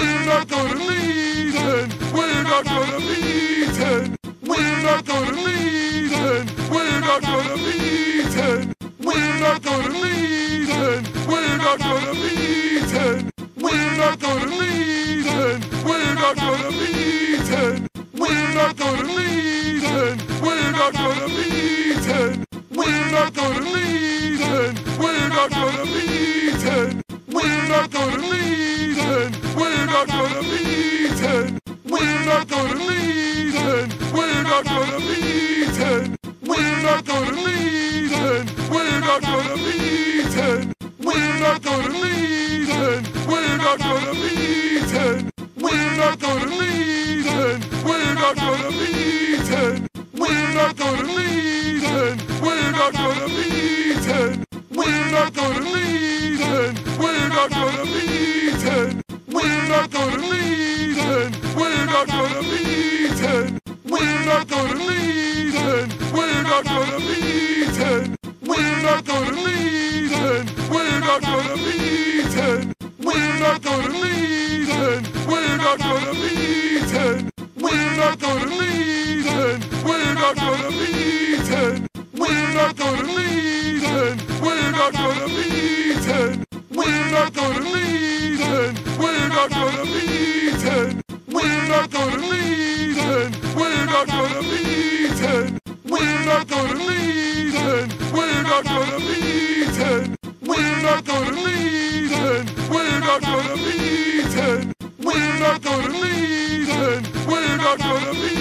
We're not gonna be and we're not gonna lead and we're not gonna lead and we're not gonna lead and we're not gonna lead and we're not gonna lead and we're not gonna lead and we're not gonna lead and we're not gonna lead and we're not gonna lead and we're not gonna lead and we're not gonna lead and we're not gonna not gonna lead and we're not gonna lead and we're not gonna lead and we're not gonna lead and we're not gonna lead and we're not gonna lead and we're not gonna lead and we're not gonna lead and we're not gonna lead and we're not gonna lead and we're not gonna lead and we're not gonna lead and we're not gonna lead and not gonna lead and we're not gonna lead and we're not gonna lead and we're not gonna lead and we're not gonna lead and we're not gonna lead and we're not gonna lead and we're not gonna lead and we're not gonna lead and we're not gonna lead and we're not gonna lead and we're not gonna lead and we're not gonna and we're not gonna be eaten. We're not gonna be eaten. We're not gonna be eaten. We're not gonna be eaten. We're not gonna be eaten. We're not gonna be eaten. We're not gonna be eaten. We're not gonna be. him.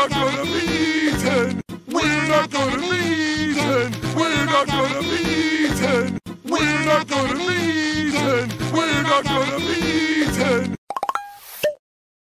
not gonna be eaten. We're not gonna be eaten. We're not gonna be eaten. We're not gonna be eaten. We're not gonna be eaten.